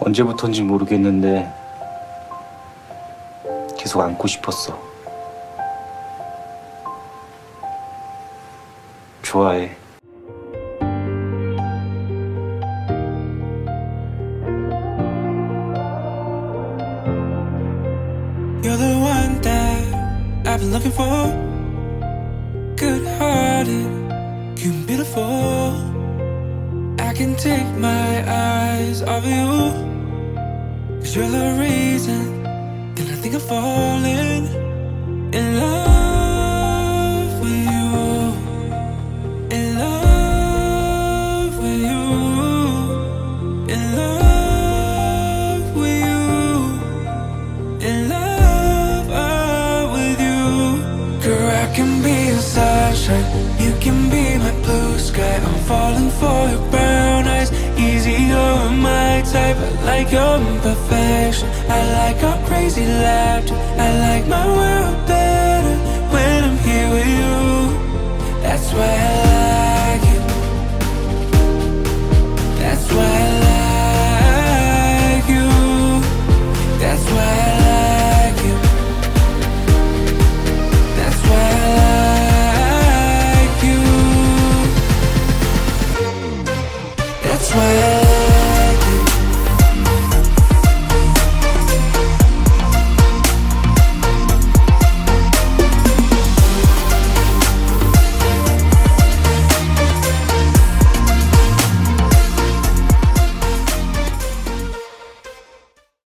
언제부턴지 모르겠는데 계속 안고 싶었어. 좋아해. You're the one that I've been looking for. Good hearted, and beautiful. Can take my eyes off you. Cause you're the reason that I think I'm falling in love with you. In love with you. In love with you in love uh, with you. Girl, I can be your sunshine. You can be my blue sky. I'm falling for your you're but like imperfection I like our crazy laughter I like my world better when I'm here with you. That's why I like it That's why I like you. That's why I like you. That's why I like you. That's why I like